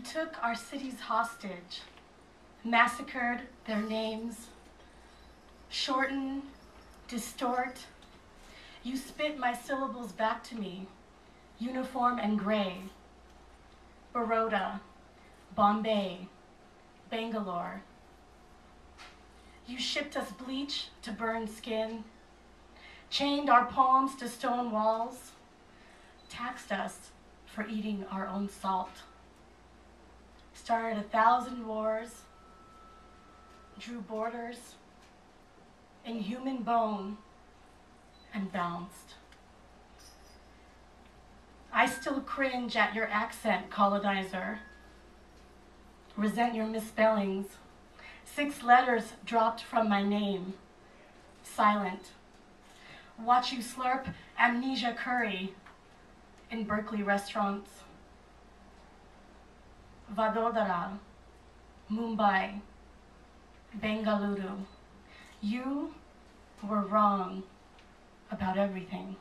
took our cities hostage, massacred their names, shorten, distort. You spit my syllables back to me, uniform and gray. Baroda, Bombay, Bangalore. You shipped us bleach to burn skin, chained our palms to stone walls, taxed us for eating our own salt. Started a thousand wars, drew borders in human bone, and bounced. I still cringe at your accent, colonizer. Resent your misspellings. Six letters dropped from my name. Silent. Watch you slurp amnesia curry in Berkeley restaurants. Vadodara, Mumbai, Bengaluru. You were wrong about everything.